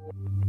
you